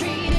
tree.